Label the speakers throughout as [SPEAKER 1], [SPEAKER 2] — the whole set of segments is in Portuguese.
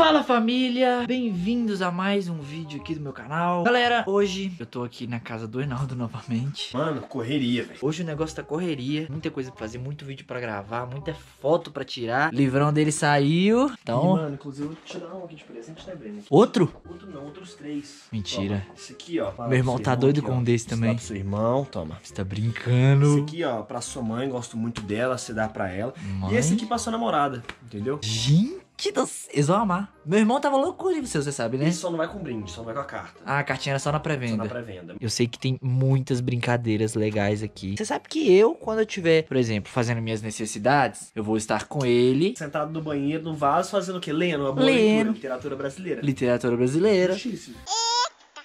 [SPEAKER 1] Fala família, bem-vindos a mais um vídeo aqui do meu canal Galera, hoje eu tô aqui na casa do Enaldo novamente
[SPEAKER 2] Mano, correria, velho.
[SPEAKER 1] Hoje o negócio tá correria, muita coisa pra fazer, muito vídeo pra gravar, muita foto pra tirar livrão dele saiu,
[SPEAKER 2] E,
[SPEAKER 1] então...
[SPEAKER 2] mano, inclusive eu vou te dar um aqui de presente, né, Breno?
[SPEAKER 1] Outro?
[SPEAKER 2] Outro não, outros três.
[SPEAKER 1] Mentira.
[SPEAKER 2] Toma, esse aqui, ó.
[SPEAKER 1] Meu irmão tá doido com um desse também.
[SPEAKER 2] Dá pro seu irmão, toma.
[SPEAKER 1] Você tá
[SPEAKER 2] Esse
[SPEAKER 1] brincando
[SPEAKER 2] aqui, ó, pra sua mãe, gosto muito dela, você dá pra ela.
[SPEAKER 1] Mãe?
[SPEAKER 2] E esse aqui pra sua namorada, entendeu?
[SPEAKER 1] Gente, do... eles vão amar Meu irmão tava loucura em você, você sabe, né?
[SPEAKER 2] Esse só não vai com brinde, só vai com a carta.
[SPEAKER 1] Ah, a cartinha era só na
[SPEAKER 2] Só
[SPEAKER 1] pré-venda
[SPEAKER 2] na pré-venda.
[SPEAKER 1] Eu sei que tem muitas brincadeiras legais aqui. Você sabe que eu, quando eu tiver, por exemplo, fazendo minhas necessidades, eu vou estar com ele.
[SPEAKER 2] Sentado no banheiro, no vaso, fazendo o quê? Lendo uma boa
[SPEAKER 1] Lendo.
[SPEAKER 2] literatura brasileira.
[SPEAKER 1] Literatura brasileira.
[SPEAKER 2] Justíssimo.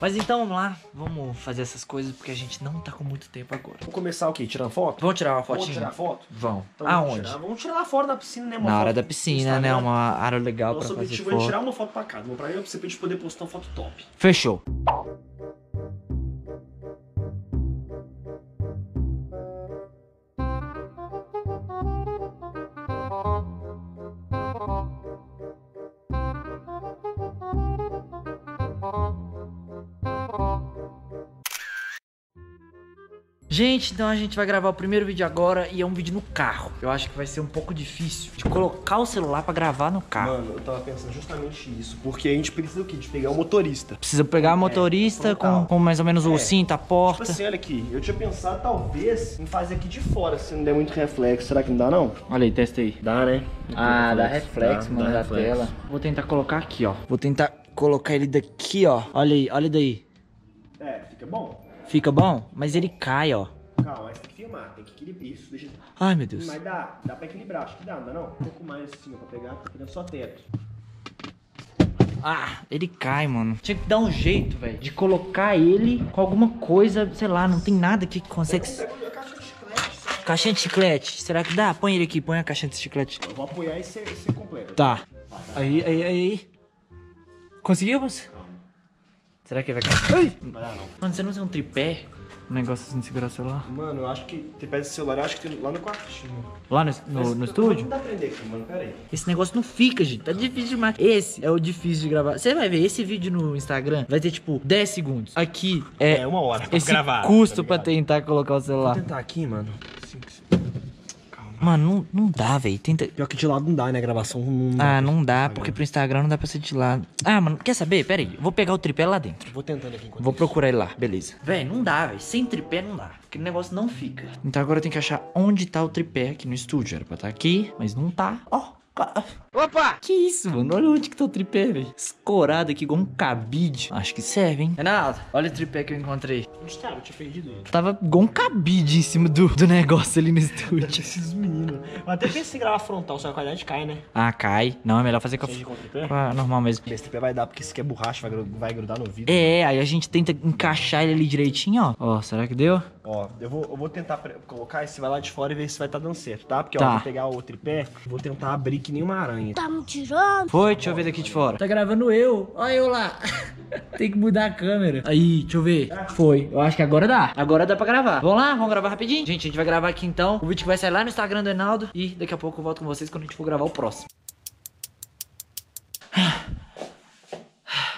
[SPEAKER 1] Mas então vamos lá, vamos fazer essas coisas porque a gente não tá com muito tempo agora.
[SPEAKER 2] Vamos começar o quê? Tirando foto?
[SPEAKER 1] Vamos tirar uma
[SPEAKER 2] Vamos
[SPEAKER 1] fotinha?
[SPEAKER 2] tirar foto?
[SPEAKER 1] Vão.
[SPEAKER 2] Então, vamos
[SPEAKER 1] Aonde?
[SPEAKER 2] tirar- Vamos tirar lá fora da piscina, né? uma
[SPEAKER 1] Na
[SPEAKER 2] foto
[SPEAKER 1] área da piscina, né? Uma área legal
[SPEAKER 2] Nosso
[SPEAKER 1] pra fazer
[SPEAKER 2] objetivo é
[SPEAKER 1] foto.
[SPEAKER 2] tirar uma foto pra cada. Uma pra mim, pra você poder postar uma foto top.
[SPEAKER 1] Fechou. Gente, então a gente vai gravar o primeiro vídeo agora e é um vídeo no carro. Eu acho que vai ser um pouco difícil de colocar o celular pra gravar no carro.
[SPEAKER 2] Mano, eu tava pensando justamente isso. Porque a gente precisa o quê? De pegar o motorista.
[SPEAKER 1] Precisa pegar a motorista
[SPEAKER 2] É,
[SPEAKER 1] com, com mais ou menos o
[SPEAKER 2] É.
[SPEAKER 1] cinto, a
[SPEAKER 2] Tipo
[SPEAKER 1] porta.
[SPEAKER 2] assim, olha aqui. Eu tinha pensado, talvez, em fazer aqui de fora, se não der muito reflexo. Será que não dá, não?
[SPEAKER 1] Olha aí, testa aí.
[SPEAKER 2] Dá, né?
[SPEAKER 1] Ah, dá reflexo,
[SPEAKER 2] Dá,
[SPEAKER 1] mano,
[SPEAKER 2] dá
[SPEAKER 1] da
[SPEAKER 2] reflexo.
[SPEAKER 1] tela. Vou tentar colocar aqui, ó. Vou tentar colocar ele daqui, ó. Olha aí, olha daí.
[SPEAKER 2] É, fica bom.
[SPEAKER 1] Fica bom? Mas ele cai, ó.
[SPEAKER 2] Calma, mas tem que filmar, tem que equilibrar isso. Deixa...
[SPEAKER 1] Ai, meu Deus.
[SPEAKER 2] Mas dá, dá pra equilibrar, acho que dá, não dá não? Um pouco mais assim, ó, pra pegar, tá pegando só teto.
[SPEAKER 1] Ah, ele cai, mano. Tinha que dar um jeito, velho, de colocar ele com alguma coisa, sei lá, não tem nada aqui que consegue...
[SPEAKER 2] Pega a caixa de chiclete, só.
[SPEAKER 1] Caixinha de chiclete, será que dá? Põe ele aqui, põe a caixinha de chiclete.
[SPEAKER 2] Eu vou apoiar e ser, ser completo.
[SPEAKER 1] Tá. Aí, aí, aí. Conseguiu, você? Será que ele vai cair? Ai!
[SPEAKER 2] Não vai dar, não.
[SPEAKER 1] Mano, você não tem um tripé? Um negócio assim de segurar o celular?
[SPEAKER 2] Mano, eu acho que tem pé de celular, eu acho que tem lá no quartinho.
[SPEAKER 1] Lá no, no, no estúdio?
[SPEAKER 2] Não dá pra prender aqui, mano, pera aí.
[SPEAKER 1] Esse negócio não fica, gente. Tá difícil demais. Esse é o difícil de gravar. Você vai ver, esse vídeo no Instagram vai ter tipo 10 segundos. Aqui é,
[SPEAKER 2] É, uma hora pra
[SPEAKER 1] esse
[SPEAKER 2] gravar,
[SPEAKER 1] custo
[SPEAKER 2] tá
[SPEAKER 1] pra tentar colocar o
[SPEAKER 2] Vou
[SPEAKER 1] celular.
[SPEAKER 2] tentar aqui, mano.
[SPEAKER 1] Mano, não, não dá, velho. Tenta.
[SPEAKER 2] Pior que de lado não dá, né? Gravação não dá.
[SPEAKER 1] Ah, não dá, porque pro Instagram não dá pra ser de lado. Ah, mano, quer saber? Pera aí. Vou pegar o tripé lá dentro.
[SPEAKER 2] Vou tentando aqui enquanto
[SPEAKER 1] Vou
[SPEAKER 2] isso.
[SPEAKER 1] procurar ele lá, beleza. Véi, não dá, velho. Sem tripé não dá. Aquele negócio não fica. Então agora eu tenho que achar onde tá o tripé aqui no estúdio. Era pra estar aqui, mas não tá. Ó.
[SPEAKER 3] Opa!
[SPEAKER 1] Que isso, mano? Olha onde que tá o tripé, velho. Escorado aqui igual um cabide. Acho que serve, hein? Renato, olha o tripé que eu encontrei.
[SPEAKER 2] Onde tá? Eu tinha perdido ele.
[SPEAKER 1] Tava igual um cabide em cima do, do negócio ali no estúdio.
[SPEAKER 2] Esses meninos. Eu até pensei em gravar frontal, só que a qualidade cai, né?
[SPEAKER 1] Ah, cai. Não, é melhor fazer com a,
[SPEAKER 2] com o tripé.
[SPEAKER 1] com a normal mesmo.
[SPEAKER 2] Esse tripé vai dar, porque esse aqui é borracha, vai, vai grudar no vidro.
[SPEAKER 1] É, aí a gente tenta encaixar ele ali direitinho, ó. Ó, será que deu?
[SPEAKER 2] Ó, eu vou, eu vou tentar colocar esse vai lá de fora e ver se vai estar dando certo, tá? Porque, ó,
[SPEAKER 1] Tá.
[SPEAKER 2] eu vou pegar o tripé, vou tentar abrir que nem uma aranha.
[SPEAKER 3] Tá me tirando?
[SPEAKER 1] Foi, deixa eu ver daqui de fora. Tá gravando eu. Olha eu lá. Tem que mudar a câmera. Aí, deixa eu ver. Foi. Eu acho que agora dá. Agora dá pra gravar. Vamos lá, vamos gravar rapidinho? Gente, a gente vai gravar aqui então. O vídeo que vai sair lá no Instagram do Enaldo. E daqui a pouco eu volto com vocês quando a gente for gravar o próximo.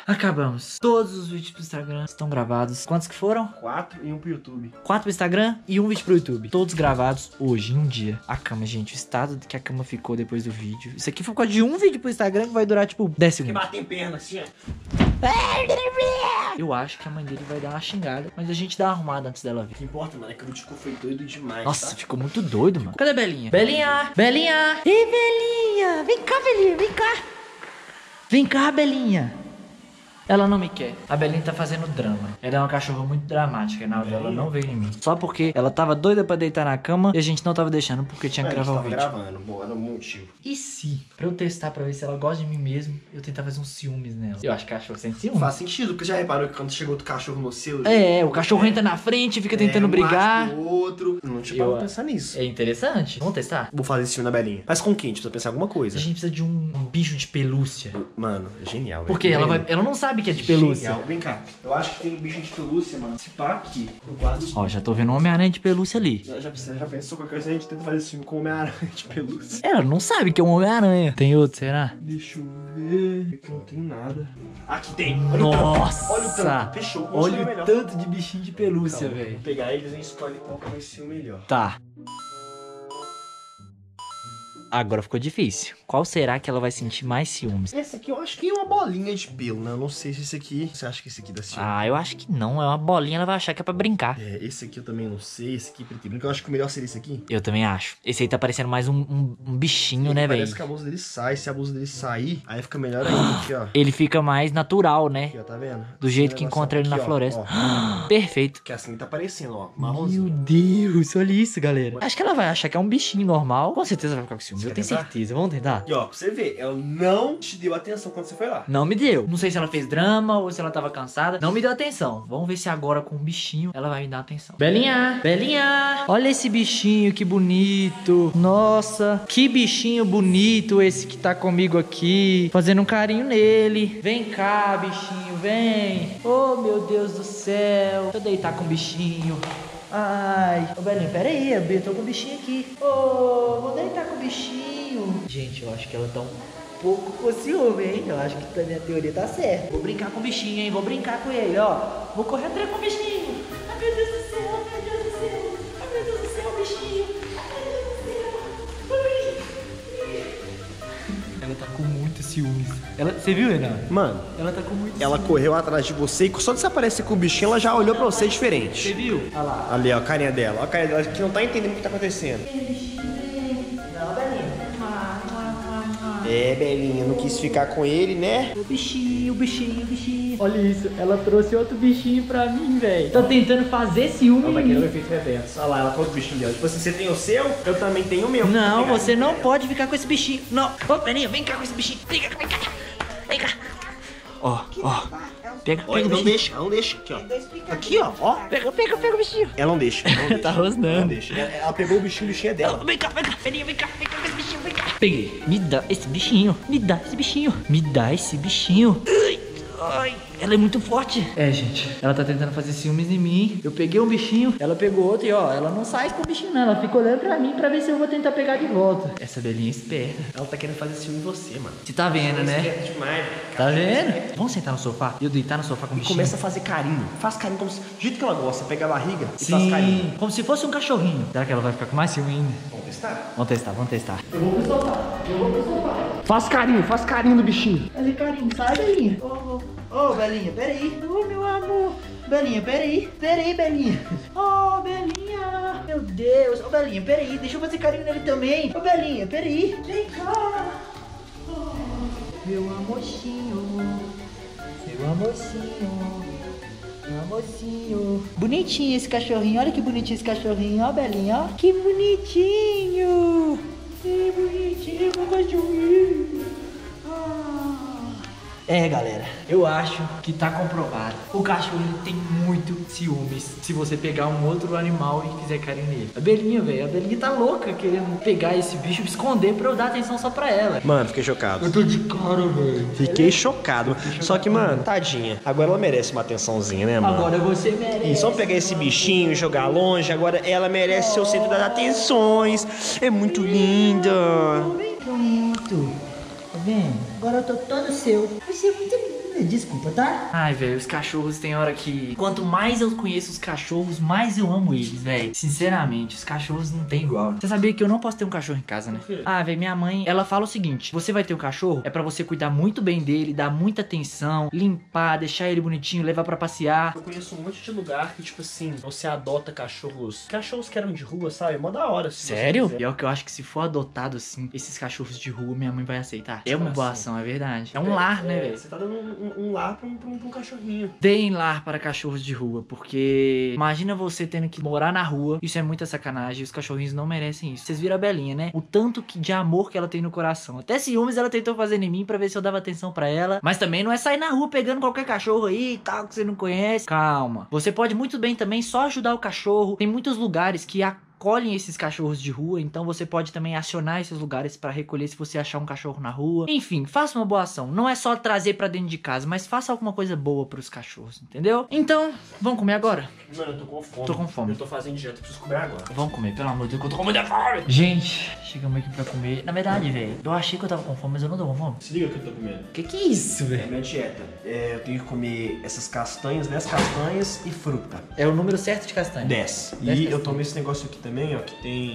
[SPEAKER 1] Acabamos. Todos os vídeos pro Instagram estão gravados. Quantos que foram?
[SPEAKER 2] Quatro e um pro YouTube.
[SPEAKER 1] Quatro pro Instagram e um vídeo pro YouTube. Todos gravados hoje, em um dia. A cama, gente, o estado que a cama ficou depois do vídeo. Isso aqui foi por causa de um vídeo pro Instagram que vai durar, tipo, 10
[SPEAKER 2] Que
[SPEAKER 1] segundos.
[SPEAKER 2] bater em perna assim, ó.
[SPEAKER 1] Eu acho que a mãe dele vai dar uma xingada, mas a gente dá uma arrumada antes dela vir.
[SPEAKER 2] O que importa, mano, é que o Tico foi doido demais,
[SPEAKER 1] Nossa,
[SPEAKER 2] tá?
[SPEAKER 1] ficou muito doido, mano. Cadê a Belinha? Belinha! Belinha! Ei, Belinha! Vem cá, Belinha, vem cá! Vem cá, Belinha! Ela não me quer. A Belinha tá fazendo drama. Ela é uma cachorra muito dramática, na hora ela não veio em mim. Só porque ela tava doida pra deitar na cama e a gente não tava deixando porque tinha que
[SPEAKER 2] a
[SPEAKER 1] gravar o vídeo.
[SPEAKER 2] gravando, boa, era um motivo.
[SPEAKER 1] E se, pra eu testar pra ver se ela gosta de mim mesmo, eu tentar fazer uns ciúmes nela? Eu acho que cachorro sente ciúmes.
[SPEAKER 2] Faz sentido, porque já reparou que quando chegou outro cachorro no seu...
[SPEAKER 1] É, o cachorro entra na frente, fica tentando
[SPEAKER 2] é, um
[SPEAKER 1] brigar.
[SPEAKER 2] pro outro. Não tinha
[SPEAKER 1] Eu-
[SPEAKER 2] pensar nisso.
[SPEAKER 1] É interessante. Vamos testar?
[SPEAKER 2] Vou fazer esse filme da Belinha. Mas com quem? A gente precisa pensar em alguma
[SPEAKER 1] A
[SPEAKER 2] coisa.
[SPEAKER 1] gente precisa de um, um bicho de pelúcia.
[SPEAKER 2] Mano, é genial.
[SPEAKER 1] Porque ela, vai, ela não sabe sabe que é de pelúcia.
[SPEAKER 2] Genial. Vem cá. Eu acho que tem um bicho de pelúcia, mano. Se pá aqui, no quarto.
[SPEAKER 1] Ó, já tô vendo um Homem-Aranha de pelúcia ali.
[SPEAKER 2] Já, já, já pensou qualquer coisa? A gente tenta fazer esse filme com Homem-Aranha de pelúcia.
[SPEAKER 1] Ela não sabe que é um Homem-Aranha. Tem outro, será?
[SPEAKER 2] Deixa eu ver. Aqui não tem nada. Aqui tem. Olha o
[SPEAKER 1] Nossa!
[SPEAKER 2] tanto. Olha o tanto. Fechou.
[SPEAKER 1] Olha o
[SPEAKER 2] melhor.
[SPEAKER 1] tanto de bichinho de pelúcia, velho.
[SPEAKER 2] Vou pegar eles e escolhe qual que vai ser o melhor.
[SPEAKER 1] Tá. Agora ficou difícil. Qual será que ela vai sentir mais ciúmes?
[SPEAKER 2] Esse aqui eu acho que é uma bolinha de pelo, né? Eu não sei se esse aqui. Você acha que esse aqui dá ciúme?
[SPEAKER 1] Ah, eu acho que não. É uma bolinha, ela vai achar que é pra brincar.
[SPEAKER 2] É, esse aqui eu também não sei. Esse aqui preto e branco. Eu acho que o melhor seria esse aqui.
[SPEAKER 1] Eu também acho. Esse aí tá parecendo mais um, um- um bichinho, né, velho?
[SPEAKER 2] Parece que a blusa dele sai. Se a blusa dele sair, aí fica melhor ainda. Aqui, ó.
[SPEAKER 1] Ele fica mais natural, né?
[SPEAKER 2] Aqui, ó, tá vendo?
[SPEAKER 1] Do jeito que encontra ele na
[SPEAKER 2] ó,
[SPEAKER 1] floresta.
[SPEAKER 2] ó.
[SPEAKER 1] Perfeito.
[SPEAKER 2] Que assim tá aparecendo, ó.
[SPEAKER 1] Meu
[SPEAKER 2] Marronzinho.
[SPEAKER 1] Deus, olha isso, galera. Acho que ela vai achar que é um bichinho normal. Com certeza vai ficar com ciúmes.
[SPEAKER 2] Você
[SPEAKER 1] Eu tenho
[SPEAKER 2] tentar?
[SPEAKER 1] certeza. Vamos tentar?
[SPEAKER 2] E ó, pra você ver, ela não te deu atenção quando você foi lá.
[SPEAKER 1] Não me deu. Não sei se ela fez drama ou se ela tava cansada. Não me deu atenção. Vamos ver se agora com o bichinho ela vai me dar atenção. Belinha, Belinha. Olha esse bichinho, que bonito. Nossa, que bichinho bonito esse que tá comigo aqui. Fazendo um carinho nele. Vem cá, bichinho, vem. Oh, meu Deus do céu. Deixa eu deitar com o bichinho. Ai, ô pera aí, eu tô com o bichinho aqui. Ô, vou deitar com o bichinho. Gente, eu acho que ela tá um pouco com ciúme, hein? Eu acho que a minha teoria tá certa. Vou brincar com o bichinho, hein? Vou brincar com ele, ó. Vou correr atrás com o bichinho. Ai, meu Deus do céu, meu Deus do céu. Ai, meu Deus do céu, bichinho. Ai, meu Deus com muito ciúmes. Ela, você viu, Renan?
[SPEAKER 2] Mano,
[SPEAKER 1] Ela tá com muito
[SPEAKER 2] ela correu atrás de você e só de você aparecer com o bichinho, ela já olhou pra você
[SPEAKER 1] Você
[SPEAKER 2] diferente.
[SPEAKER 1] viu? Olha lá.
[SPEAKER 2] Ali, ó, a carinha dela. Ó, a carinha dela que não tá entendendo o que tá acontecendo. É, Belinha, não quis ficar com ele, né?
[SPEAKER 1] O bichinho, o bichinho, o bichinho. Olha isso, ela trouxe outro bichinho pra mim, velho. Tá tentando fazer ciúme
[SPEAKER 2] Ela
[SPEAKER 1] em
[SPEAKER 2] vai querer o efeito reverso. Olha lá, ela trouxe o bichinho dela. Tipo assim, você tem o seu, eu também tenho o meu.
[SPEAKER 1] Não, você não
[SPEAKER 2] dela.
[SPEAKER 1] pode ficar com esse bichinho. Não. Ô, Belinha, vem cá com esse bichinho. Vem cá, vem cá. Vem cá. Ó, ó. Pega,
[SPEAKER 2] Olha,
[SPEAKER 1] pega o
[SPEAKER 2] não
[SPEAKER 1] bichinho.
[SPEAKER 2] deixa, ela não deixa. Aqui, ó. Aqui, ó, ó.
[SPEAKER 1] Pega, pega, pega o bichinho.
[SPEAKER 2] Ela não deixa. Ela não deixa.
[SPEAKER 1] Tá rosnando.
[SPEAKER 2] Ela não deixa. Ela, ela pegou o bichinho, o bichinho é dela.
[SPEAKER 1] Vem cá, vem cá, Belinha, vem cá, vem cá com esse bichinho, vem cá. Peguei. Me dá esse bichinho. Me dá esse bichinho. Me dá esse bichinho. Ai, ai. Ela é muito forte. É, gente. Ela tá tentando fazer ciúmes em mim. Eu peguei um bichinho, ela pegou outro e ó, ela não sai com o bichinho, não. Ela fica olhando pra mim pra ver se eu vou tentar pegar de volta. Essa belinha é esperta.
[SPEAKER 2] Ela tá querendo fazer ciúme em você, mano.
[SPEAKER 1] Você tá vendo, né?
[SPEAKER 2] Esquece demais.
[SPEAKER 1] Tá vendo? Vamos sentar no sofá e eu deitar no sofá com o
[SPEAKER 2] E
[SPEAKER 1] bichinho.
[SPEAKER 2] começa a fazer carinho. Faz carinho como se, do jeito que ela gosta. Pega a barriga e faz
[SPEAKER 1] Sim,
[SPEAKER 2] carinho.
[SPEAKER 1] como se fosse um cachorrinho. Será que ela vai ficar com mais ciúme ainda?
[SPEAKER 2] Vamos testar?
[SPEAKER 1] Vamos testar, vamos testar.
[SPEAKER 2] Faz carinho, faz carinho no bichinho.
[SPEAKER 1] Olha, carinho, sai, Belinha. Ô, ô, ô, Belinha, peraí. Ô, meu amor. Belinha, peraí. Peraí, Belinha. Ô, Belinha. Meu Deus. Ô, Belinha, peraí. Deixa eu fazer carinho nele também. Ô, Belinha, peraí. Vem cá. Oh, meu amorzinho. Meu amorzinho. Meu amorzinho. Bonitinho esse cachorrinho. Olha que bonitinho esse cachorrinho. Ó, Belinha, ó. Que bonitinho. É, galera, eu acho que tá comprovado. O cachorro tem muito ciúmes se você pegar um outro animal e fizer carinho nele. A Belinha, velho, a Belinha tá louca querendo pegar esse bicho e esconder pra eu dar atenção só pra ela.
[SPEAKER 2] Mano, fiquei chocado.
[SPEAKER 1] tô de cara, velho.
[SPEAKER 2] Fiquei chocado. Só que, mano, tadinha. Agora ela merece uma atençãozinha, né, mano?
[SPEAKER 1] Agora você merece.
[SPEAKER 2] E só pegar esse bichinho e jogar longe, agora ela merece ser o centro das atenções. É muito linda.
[SPEAKER 1] Pronto. Tá vendo? Agora eu tô todo seu. Você é muito Desculpa, tá? Ai, velho, os cachorros tem hora que. Quanto mais eu conheço os cachorros, mais eu amo eles, velho. Sinceramente, os cachorros não tem igual. Você sabia que eu não posso ter um cachorro em casa, né? Ah, velho, minha mãe, ela fala o seguinte: você vai ter um cachorro, é pra você cuidar muito bem dele, dar muita atenção, limpar, deixar ele bonitinho, levar pra passear.
[SPEAKER 2] Eu conheço um monte de lugar que, tipo assim, você adota cachorros. Cachorros que eram de rua, sabe? É mó da hora.
[SPEAKER 1] Sério? E é o que eu acho que se for adotado assim, esses cachorros de rua, minha mãe vai aceitar. É uma boa ação, é verdade. É um lar, né,
[SPEAKER 2] É,
[SPEAKER 1] velho?
[SPEAKER 2] Você tá dando um, um- lar pra um, pra um- pra um cachorrinho.
[SPEAKER 1] Deem lar para cachorros de rua, porque imagina você tendo que morar na rua, isso é muita sacanagem, os cachorrinhos não merecem isso. Vocês viram a Belinha, né? O tanto que, de amor que ela tem no coração. Até ciúmes ela tentou fazer em mim pra ver se eu dava atenção pra ela, mas também não é sair na rua pegando qualquer cachorro aí e tal, que você não conhece. Calma. Você pode muito bem também só ajudar o cachorro. Tem muitos lugares que a acolhem esses cachorros de rua, então você pode também acionar esses lugares para recolher se você achar um cachorro na rua. Enfim, faça uma boa ação. Não é só trazer para dentro de casa, mas faça alguma coisa boa para os cachorros, entendeu? Então, vamos comer agora?
[SPEAKER 2] Mano, eu tô com fome.
[SPEAKER 1] Tô com fome.
[SPEAKER 2] Eu tô fazendo dieta, preciso comer agora.
[SPEAKER 1] Vamos comer, pelo amor de Deus, que eu tô com muita fome. Gente, chegamos aqui pra comer. Na verdade, velho, eu achei que eu tava com fome, mas eu não tô com fome.
[SPEAKER 2] Se liga o que eu tô comendo.
[SPEAKER 1] Que que é isso,
[SPEAKER 2] É
[SPEAKER 1] velho?
[SPEAKER 2] minha dieta. É, eu tenho que comer essas castanhas, 10 castanhas e fruta.
[SPEAKER 1] É o número certo de castanha.
[SPEAKER 2] 10.
[SPEAKER 1] Dez
[SPEAKER 2] E
[SPEAKER 1] castanhas.
[SPEAKER 2] eu tomei esse negócio aqui também, ó, que tem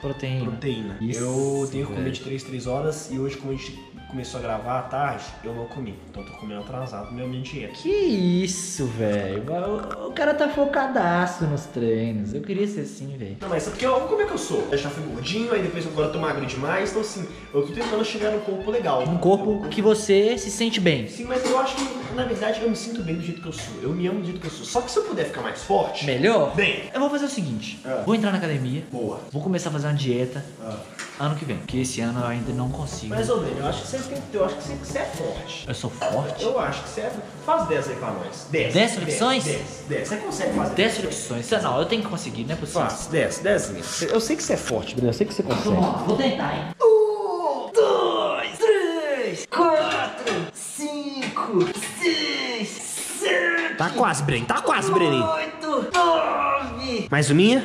[SPEAKER 1] Proteína.
[SPEAKER 2] proteína.
[SPEAKER 1] Isso,
[SPEAKER 2] eu tenho que comer de 3 3 horas e hoje, como a gente começou a gravar à tarde, eu não comi. Então eu tô comendo atrasado minha dieta.
[SPEAKER 1] Que isso, velho. O, o cara tá focadaço nos treinos. Eu queria ser assim, velho.
[SPEAKER 2] Não, mas é porque eu, como é que eu sou? Eu já fui gordinho, aí depois agora eu tô magro demais. Então assim, eu tô tentando chegar num corpo legal.
[SPEAKER 1] Um corpo que você se sente bem.
[SPEAKER 2] Sim, mas eu acho que, na verdade, eu me sinto bem do jeito que eu sou. Eu me amo do jeito que eu sou. Só que se eu puder ficar mais forte.
[SPEAKER 1] Melhor?
[SPEAKER 2] Bem.
[SPEAKER 1] Eu vou fazer o seguinte:
[SPEAKER 2] Ah.
[SPEAKER 1] vou entrar na academia,
[SPEAKER 2] Boa.
[SPEAKER 1] vou começar a fazer uma dieta
[SPEAKER 2] Ah.
[SPEAKER 1] ano que vem. Porque esse ano eu ainda não consigo.
[SPEAKER 2] Mas, ô, eu acho que você tem eu acho que você, que você é forte.
[SPEAKER 1] Eu sou forte.
[SPEAKER 2] Eu acho que você é. Faz 10 aí pra nós. 10.
[SPEAKER 1] Dez flexões?
[SPEAKER 2] 10. 10. Você consegue fazer.
[SPEAKER 1] 10 flexões. Não, eu tenho que conseguir, não é possível.
[SPEAKER 2] Faz. 10. 10 Eu sei que você é forte, Bruno. Eu sei que você consegue.
[SPEAKER 1] Vamos, vou tentar, hein?
[SPEAKER 2] Um, dois, três, quatro, cinco, seis, sete. Tá quase, Bren. Tá quase, Bren.
[SPEAKER 1] Oito, nove,
[SPEAKER 2] Mais uma minha?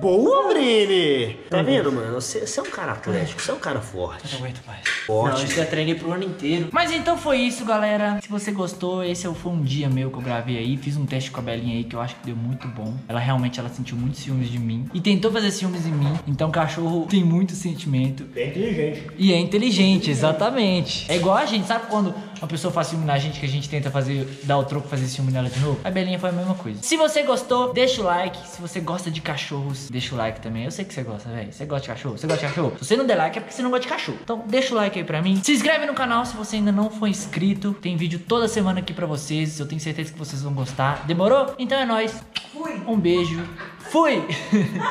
[SPEAKER 2] Boa, Brene! Tá vendo, mano? Você, você é um cara atlético, você é um cara forte.
[SPEAKER 1] Não aguento mais.
[SPEAKER 2] Forte.
[SPEAKER 1] Não, isso eu treinei pro ano inteiro. Mas então foi isso, galera. Se você gostou, esse foi um dia meu que eu gravei aí. Fiz um teste com a Belinha aí que eu acho que deu muito bom. Ela realmente ela sentiu muitos ciúmes de mim. E tentou fazer ciúmes em mim. Então cachorro tem muito sentimento.
[SPEAKER 2] Bem inteligente.
[SPEAKER 1] E é inteligente, exatamente. É igual a gente, sabe quando uma pessoa faz ciúme na gente que a gente tenta fazer, dar o troco fazer ciúme nela de novo? A Belinha foi a mesma coisa. Se você gostou, deixa o like. Se você gosta de cachorros, deixa o like também. Eu sei que você gosta, velho. Você gosta de cachorro? Você gosta de cachorro? Se você não der like é porque você não gosta de cachorro. Então deixa o like aí pra mim. Se inscreve no canal se você ainda não for inscrito. Tem vídeo toda semana aqui pra vocês. Eu tenho certeza que vocês vão gostar. Demorou? Então é nóis. Fui. Um beijo. Fui!